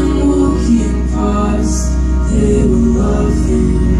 and walk in Christ, they will love.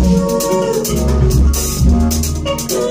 Thank you.